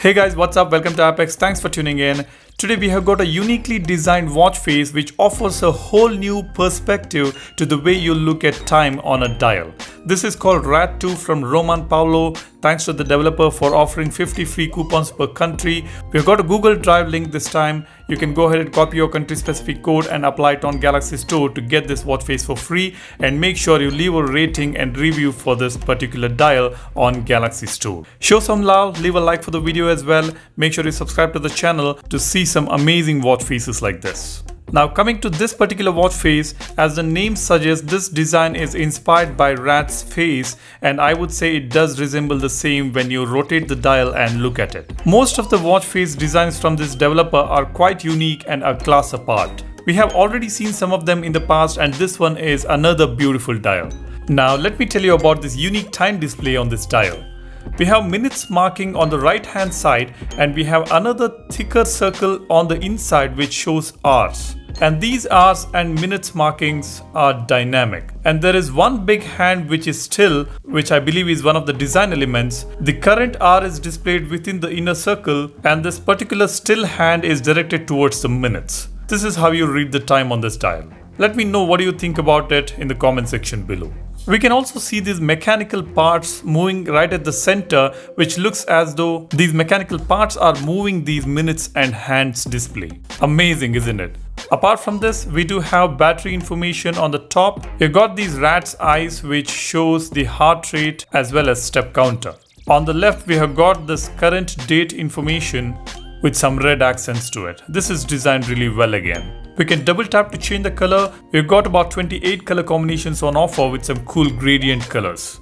Hey guys, what's up? Welcome to AppX. Thanks for tuning in. Today we have got a uniquely designed watch face which offers a whole new perspective to the way you look at time on a dial. This is called RAT 2 from Roman Pavlov. Thanks to the developer for offering 50 free coupons per country. We've got a Google Drive link this time. You can go ahead and copy your country specific code and apply it on Galaxy Store to get this watch face for free and make sure you leave a rating and review for this particular dial on Galaxy Store. Show some love, leave a like for the video as well. Make sure you subscribe to the channel to see some amazing watch faces like this. Now coming to this particular watch face, as the name suggests, this design is inspired by rat's face and I would say it does resemble the same when you rotate the dial and look at it. Most of the watch face designs from this developer are quite unique and a class apart. We have already seen some of them in the past and this one is another beautiful dial. Now let me tell you about this unique time display on this dial. We have minutes marking on the right hand side and we have another thicker circle on the inside which shows hours. And these hours and minutes markings are dynamic. And there is one big hand which is still, which I believe is one of the design elements. The current hour is displayed within the inner circle and this particular still hand is directed towards the minutes. This is how you read the time on this dial. Let me know what you think about it in the comment section below. We can also see these mechanical parts moving right at the center which looks as though these mechanical parts are moving these minutes and hands display. Amazing isn't it? Apart from this, we do have battery information on the top. You got these rat's eyes which shows the heart rate as well as step counter. On the left, we have got this current date information with some red accents to it. This is designed really well again. We can double tap to change the color. We've got about 28 color combinations on offer with some cool gradient colors.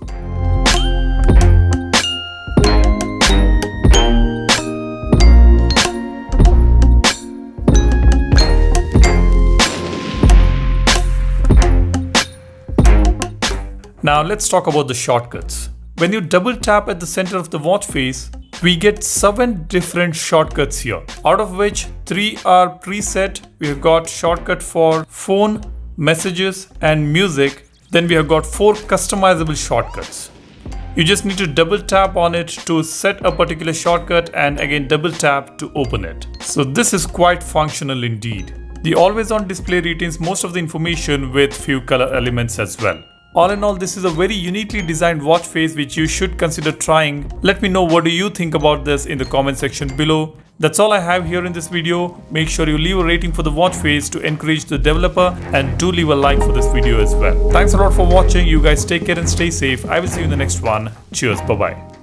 Now let's talk about the shortcuts. When you double tap at the center of the watch face, we get 7 different shortcuts here, out of which 3 are preset. We've got shortcut for phone, messages and music. Then we have got 4 customizable shortcuts. You just need to double tap on it to set a particular shortcut and again double tap to open it. So this is quite functional indeed. The always on display retains most of the information with few color elements as well. All in all, this is a very uniquely designed watch face which you should consider trying. Let me know what do you think about this in the comment section below. That's all I have here in this video. Make sure you leave a rating for the watch face to encourage the developer and do leave a like for this video as well. Thanks a lot for watching. You guys take care and stay safe. I will see you in the next one. Cheers. Bye bye.